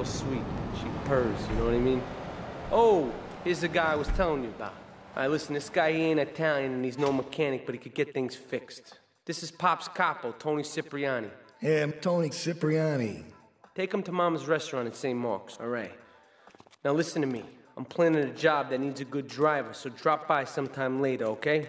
real sweet. She purrs, you know what I mean? Oh, here's the guy I was telling you about. All right, listen, this guy, he ain't Italian and he's no mechanic, but he could get things fixed. This is Pop's capo, Toni Cipriani. Yeah, I'm Toni Cipriani. Take him to Mama's restaurant at St. Mark's, all right? Now listen to me. I'm planning a job that needs a good driver, so drop by sometime later, okay?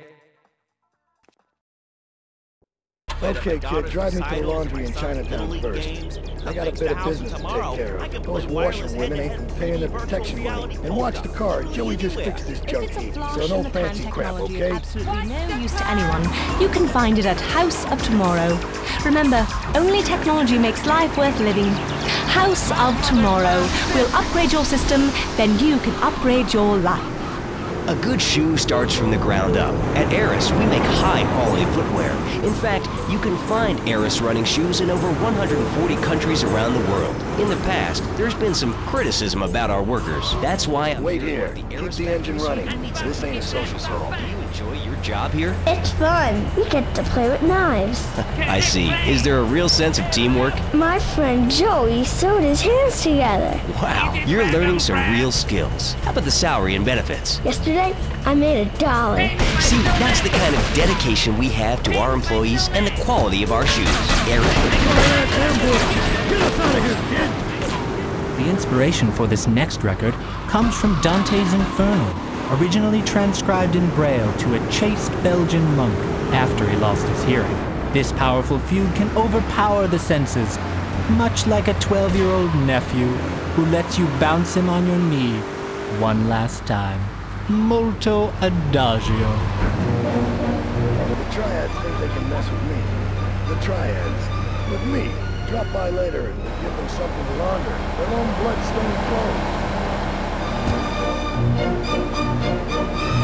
Okay, kid, drive me to the laundry in Chinatown first. I got a bit of business to take care of. Those washerwomen ain't been paying their protection money. And watch the car. Joey just fixed this junkie. heap. So no fancy crap, okay? Absolutely no use to anyone. You can find it at House of Tomorrow. Remember, only technology makes life worth living. House of Tomorrow. We'll upgrade your system, then you can upgrade your life. A good shoe starts from the ground up. At Eris, we make high quality footwear. In fact, you can find Eris running shoes in over 140 countries around the world. In the past, there's been some criticism about our workers. That's why i. Wait here. Keep the engine running. This ain't a social circle. Do you enjoy your job here? It's fun. We get to play with knives. I see. Is there a real sense of teamwork? My friend Joey sewed his hands together. Wow, you're learning some real skills. How about the salary and benefits? Yesterday, I made a dollar. See, that's the kind of dedication we have to our employees and the quality of our shoes. Eris. The inspiration for this next record comes from Dante's Inferno, originally transcribed in Braille to a chaste Belgian monk after he lost his hearing. This powerful fugue can overpower the senses, much like a 12 year old nephew who lets you bounce him on your knee one last time. Molto Adagio. The triads think they can mess with me. The triads. With me. Drop by later and we'll give them something to launder. Their own bloodstained clothes.